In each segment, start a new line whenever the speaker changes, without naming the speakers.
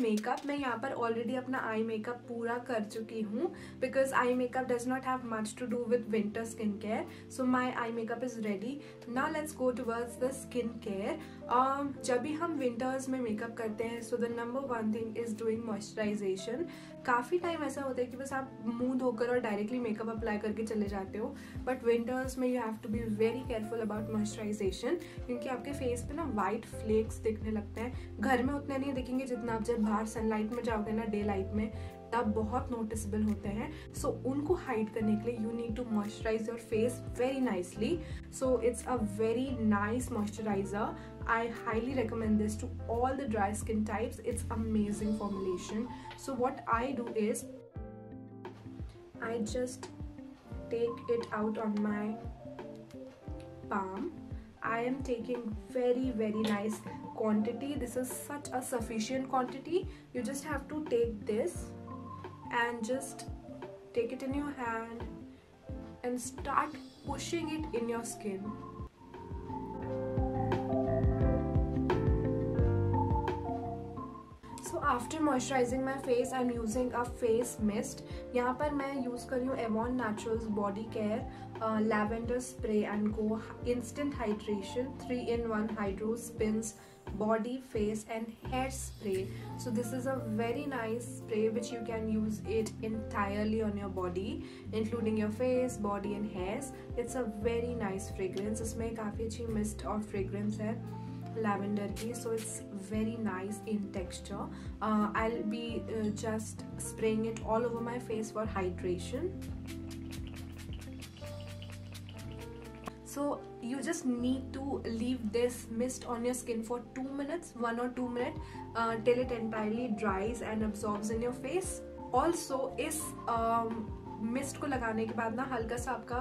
Makeup मैं यहाँ पर ऑलरेडी अपना आई मेकअप पूरा कर चुकी हूँ because eye makeup does not have much to do with winter skin care so my eye makeup is ready ना let's go towards the skin care जब भी हम विंटर्स में मेकअप करते हैं so the number one thing is doing moisturisation काफ़ी time ऐसा होता है कि बस आप मुँह धोकर और डायरेक्टली मेकअप अप्लाई करके चले जाते हो बट विंटर्स में you have to be very careful about moisturisation क्योंकि आपके फेस पे ना वाइट फ्लेक्स दिखने लगते हैं। घर में उतने नहीं दिखेंगे जितना आप जब बाहर सनलाइट में जाओगे ना डे लाइट में तब बहुत नोटिसेबल होते हैं सो so, उनको हाइड करने के लिए you need to moisturise your face very nicely so it's a very nice moisturiser I highly recommend this to all the dry skin types. It's amazing formulation. So what I do is I just take it out on my palm. I am taking very very nice quantity. This is such a sufficient quantity. You just have to take this and just take it in your hand and start pushing it in your skin after moisturising my face I am using a face mist यहाँ पर मैं use कर रही हूँ Avon naturals body care lavender spray and go instant hydration three in one hydro spins body face and hair spray so this is a very nice spray which you can use it entirely on your body including your face body and hairs it's a very nice fragrance इसमें काफ़ी अच्छी mist और fragrance है lavender key so it's very nice in texture uh, I'll be uh, just spraying it all over my face for hydration so you just need to leave this mist on your skin for two minutes one or two minutes uh, till it entirely dries and absorbs in your face also is um, mist को लगाने के बाद ना हल्का सा आपका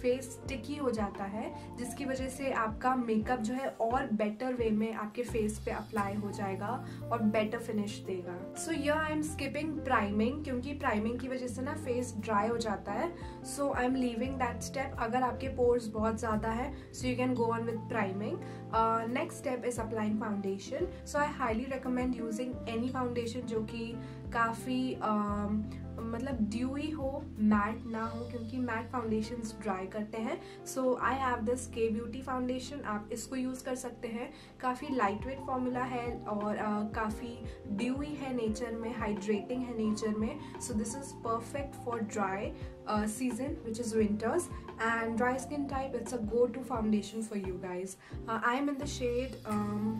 face sticky हो जाता है, जिसकी वजह से आपका मेकअप जो है और बेटर वे में आपके फेस पे अप्लाई हो जाएगा और बेटर फिनिश देगा। सो यर आई एम स्किपिंग प्राइमिंग क्योंकि प्राइमिंग की वजह से ना फेस ड्राई हो जाता है। So I am leaving that step अगर आपके पोर्स बहुत ज़्यादा है so you can go on with priming next step is applying foundation so I highly recommend using any foundation जो कि काफ़ी मतलब ड्यूई हो मैट ना हो क्योंकि मैट फाउंडेशन ड्राई करते हैं। So I have this K beauty foundation आप इसको यूज़ कर सकते हैं। काफ़ी लाइट वेट फॉर्मूला है और uh, काफ़ी ड्यूई है नेचर में हाइड्रेटिंग है नेचर में। So this is perfect for dry season which is winters and dry skin type it's a go to foundation for you guys I am in the um,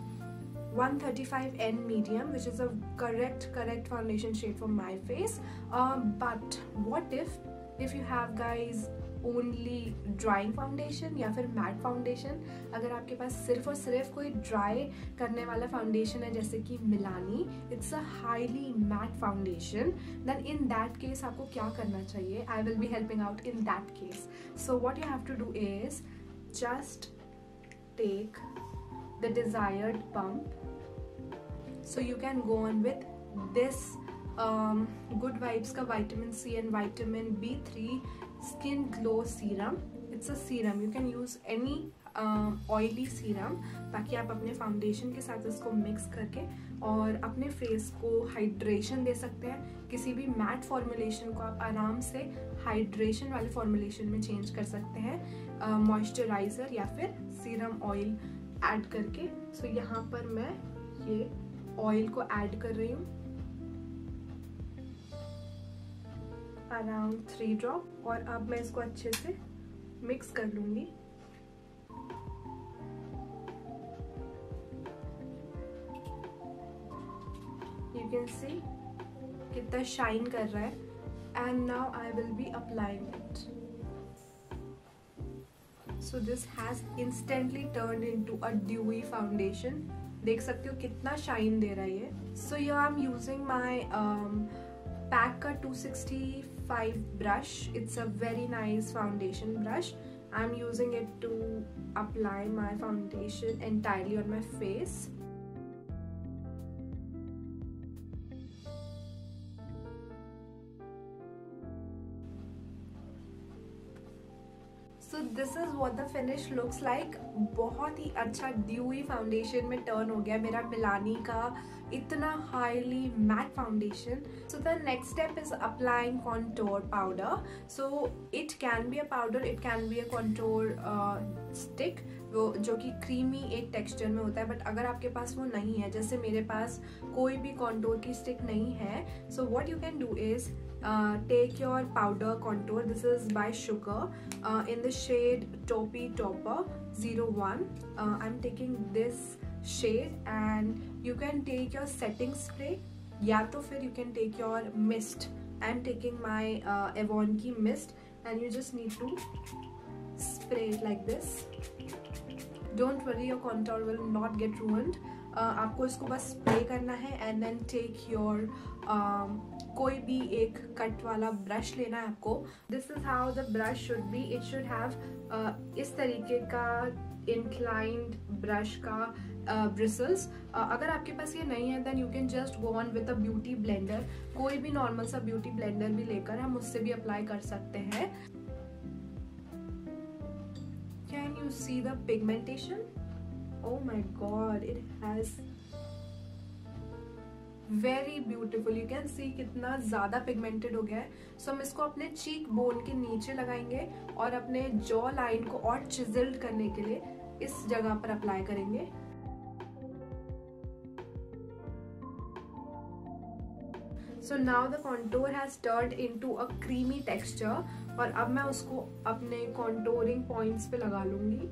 135N medium which is a correct correct foundation shade for my face. Um, but what if if you have guys only drying foundation या फिर matte foundation अगर आपके पास सिर्फ़ और सिर्फ़ कोई dry करने वाला फाउंडेशन है जैसे कि Milani it's a highly matte foundation then in that case आपको क्या करना चाहिए? I will be helping out in that case so what you have to do is just take the desired pump so you can go on with this um, good vibes ka vitamin C and vitamin B3 skin glow serum. It's a serum. You can use any oily serum ताकि आप अपने foundation के साथ इसको mix करके और अपने face को हाइड्रेशन दे सकते हैं। किसी भी मैट फॉर्मुलेशन को आप आराम से हाइड्रेशन वाले फॉर्मुलेशन में चेंज कर सकते हैं। मॉइस्चराइज़र uh, या फिर सीरम ऑयल ऐड करके। सो so यहाँ पर मैं ये ऑयल को ऐड कर रही हूँ। अराउंड थ्री ड्रॉप और अब मैं इसको अच्छे से मिक्स कर लूँगी। यू कैन सी कितना शाइन कर रहा है। And now I will be applying it so this has instantly turn in to a dewy foundation देख सकते हो कितना शाइन दे रहा है ये। So you I am using my PAC का 265 brush it's a very nice foundation brush I am using it to apply my foundation entirely on my so this is what the finish looks like बहुत ही अच्छा dewy foundation में turn हो गया मेरा Milani का. इतना highly matte foundation so the next step is applying contour powder so it can be a powder it can be a contour stick वो जो कि क्रीमी एक टेक्सचर में होता है बट अगर आपके पास वो नहीं है, जैसे मेरे पास कोई भी कॉन्टोर की स्टिक नहीं है so what you can do is take your powder contour this is by sugar uh, in the shade topi topper 01 uh, i'm taking this shade and you can take your setting spray या तो फिर you can take your mist i'm taking my uh, Avon की mist and you just need to spray it like this don't worry your contour will not get ruined आपको इसको बस spray करना है and then take your कोई भी एक cut वाला ब्रश लेना है आपको। This is how the brush should be it should have इस तरीके का इंक्लाइंड ब्रश का ब्रिसल्स uh, uh, अगर आपके पास ये नहीं है then you can just go on with a beauty blender कोई भी नॉर्मल सा ब्यूटी ब्लेंडर भी लेकर हम उससे भी अप्लाई कर सकते हैं। You see the pigmentation? Oh my god it has very beautiful you can see कितना ज़्यादा पिगमेंटेड हो गया है। सो so, हम इसको अपने चीक बोन के नीचे लगाएँगे और अपने जॉ लाइन को और चिजल्ड करने के लिए इस जगह पर अप्लाई करेंगे। So now the contour has turn into a creamy texture और अब मैं उसको अपने कॉन्टोरिंग पॉइंट्स पे लगा लूँगी।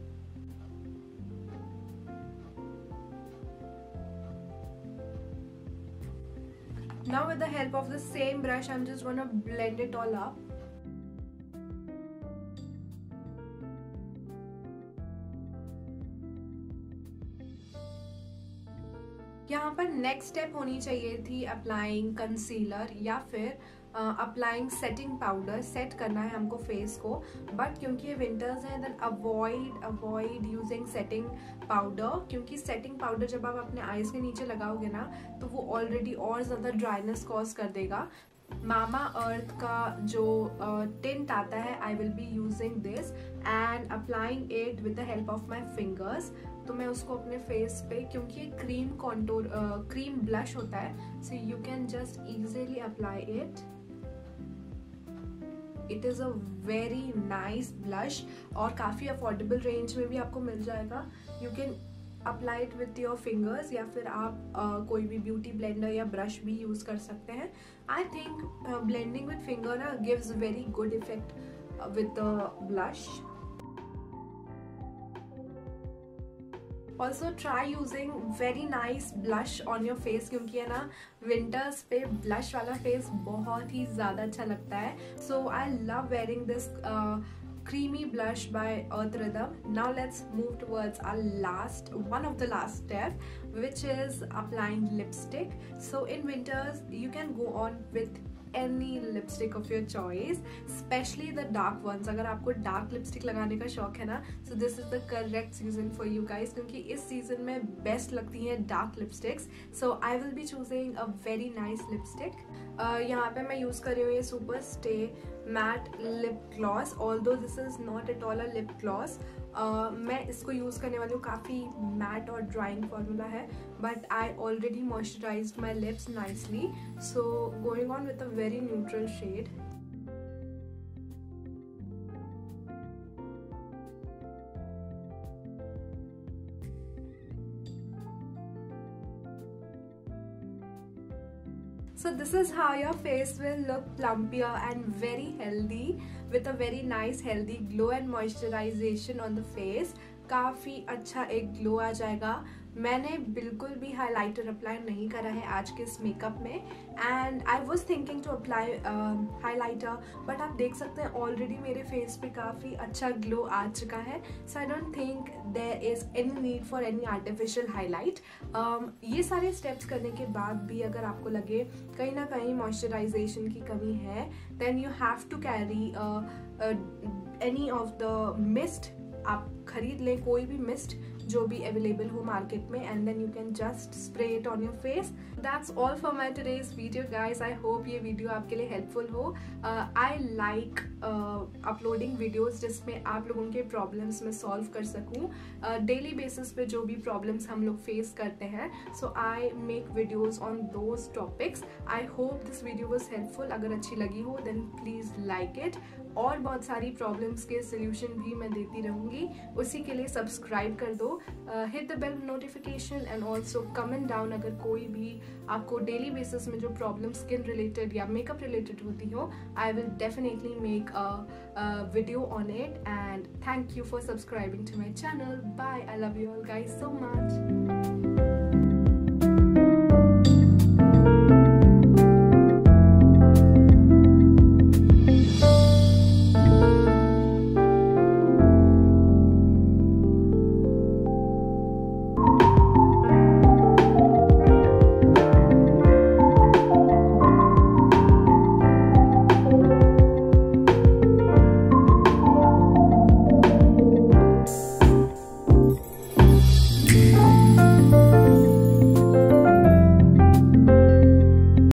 Help of the same brush, I'm just gonna blend it all up. यहाँ पर नेक्स्ट स्टेप होनी चाहिए थी अप्लाइंग कंसीलर या फिर अप्लाइंग सेटिंग पाउडर सेट करना है हमको फेस को। बट क्योंकि ये विंटर्स हैं then avoid avoid using setting powder क्योंकि सेटिंग पाउडर जब आप अपने आईज के नीचे लगाओगे ना तो वो ऑलरेडी और ज़्यादा ड्राइनेस कॉज कर देगा। मामा अर्थ का जो टिंट आता है I will be using this and applying it with the help of my fingers तो मैं उसको अपने फेस पे, क्योंकि ये क्रीम कॉन्टोर क्रीम ब्लश होता है so you can just easily apply it it is a very nice blush और काफ़ी अफोर्डेबल रेंज में भी आपको मिल जाएगा। You can apply it with your fingers या फिर आप uh, कोई भी ब्यूटी ब्लेंडर या ब्रश भी यूज़ कर सकते हैं। I think blending with finger gives very good effect with the blush also try using very nice blush on your face क्योंकि है ना विंटर्स पे ब्लश वाला फेस बहुत ही ज़्यादा अच्छा लगता है so I love wearing this creamy blush by Earth Rhythm. Now let's move towards our last, one of the last step, which is applying lipstick. So in winters, you can go on with any lipstick of your choice specially the dark ones अगर आपको dark lipstick लगाने का शौक है ना so this is the correct season for you guys क्योंकि इस season में बेस्ट लगती हैं dark lipsticks so I will be choosing a very nice lipstick यहाँ पे मैं यूज़ कर रही हूँ ये super stay matte lip gloss although this is not at all a lip gloss मैं इसको यूज़ करने वाली हूँ। काफ़ी मैट और ड्राइंग फॉर्मूला है but I already moisturize my lips nicely so going on with a very neutral shade So this is how your face will look plumpier and very healthy with a very nice healthy glow and moisturization on the face. काफ़ी अच्छा एक glow आ जाएगा मैंने बिल्कुल भी highlighter apply नहीं करा है आज के इस मेकअप में। And I was thinking to apply highlighter but आप देख सकते हैं ऑलरेडी मेरे फेस पे काफ़ी अच्छा ग्लो आ चुका है। So I don't think there is any need for any artificial highlight ये सारे स्टेप्स करने के बाद भी अगर आपको लगे कहीं ना कहीं मॉइस्चराइजेशन की कमी है then you have to carry any of the mist आप खरीद लें, कोई भी मिस्ट जो भी अवेलेबल हो मार्केट में and then you can just spray it on your face that's all for my today's video guys I hope ये वीडियो आपके लिए हेल्पफुल हो. आई लाइक अपलोडिंग वीडियोज़ जिसमें आप लोगों के प्रॉब्लम्स में सॉल्व कर सकूँ. डेली बेसिस पे जो भी प्रॉब्लम्स हम लोग फेस करते हैं so I make videos on those topics I hope this video was helpful अगर अच्छी लगी हो देन प्लीज़ लाइक इट और बहुत सारी प्रॉब्लम्स के सोल्यूशन भी मैं देती रहूँगी। उसी के लिए सब्सक्राइब कर दो hit the bell notification and also comment down अगर कोई भी आपको डेली बेसिस में जो प्रॉब्लम स्किन रिलेटेड या मेकअप रिलेटेड होती हो I will definitely make a video on it and thank you for subscribing to my channel bye I love you all guys so much